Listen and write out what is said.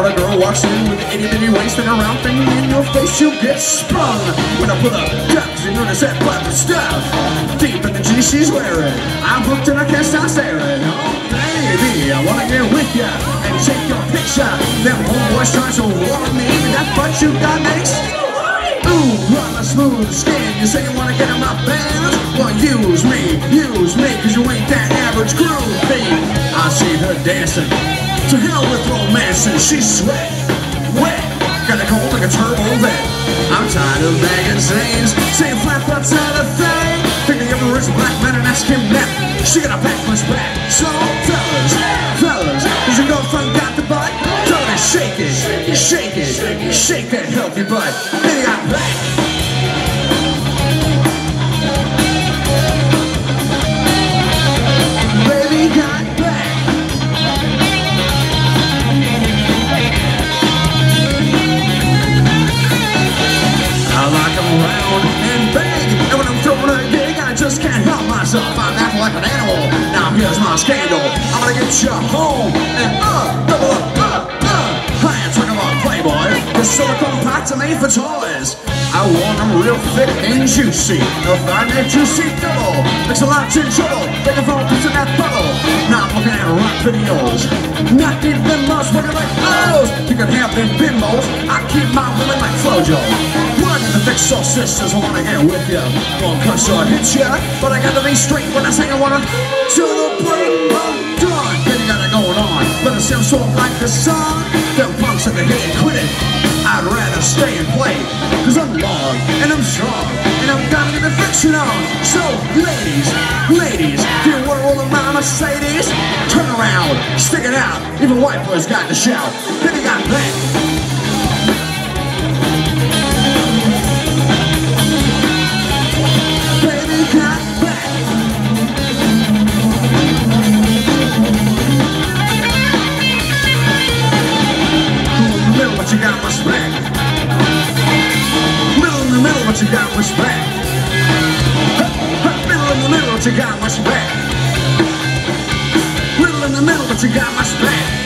But a girl walks in with an itty bitty waist and around thing in your face, you get sprung. When I pull up ducks, you notice that butt stuff deep in the jeans she's wearing. I'm hooked and I can't stop staring. Oh, baby, I wanna get with ya and take your picture. Them homeboys trying to warn me that butt you got next. Ooh, on a smooth skin, you say you wanna get in my band? Well, use me, use me, cause you ain't that average groupie. I see her dancing, to hell with romance, and she's sweat, wet, got a cold like a turbo vet. I'm tired of magazines, saying flat butts not a thing. Think of the rich black man and ask him that. She got a back punch back. So, fellas, fellas, is your girlfriend got the butt? Tell her to shake it, shake it, shake that healthy butt. Baby, I'm back. Scandal. I'm gonna get you home and uh, double up, uh, uh. I ain't talking about Playboy. The silicone parts are made for toys. I want them real thick and juicy. You'll find that juicy double. Makes a lot of trouble. A piece of that bubble. Now I'm looking at rock videos. Not these bimbos working like O's. You can have them bimbos. I keep my women like Flojo. Fix soul sisters wanna get with ya. Won't cuss or hit ya. But I gotta be straight when I say I wanna. to the break of dawn. Baby got it going on. But it sounds so like the song. Them punks in the head quit it. I'd rather stay and play. Cause I'm long and I'm strong. And I'm gonna get the friction on. So, ladies, ladies, if you wanna roll around Mercedes, turn around, stick it out. Even white boys got to shout. Then he got back. You got my back. Middle in the middle, but you got my back. Middle in the middle, but you got my back.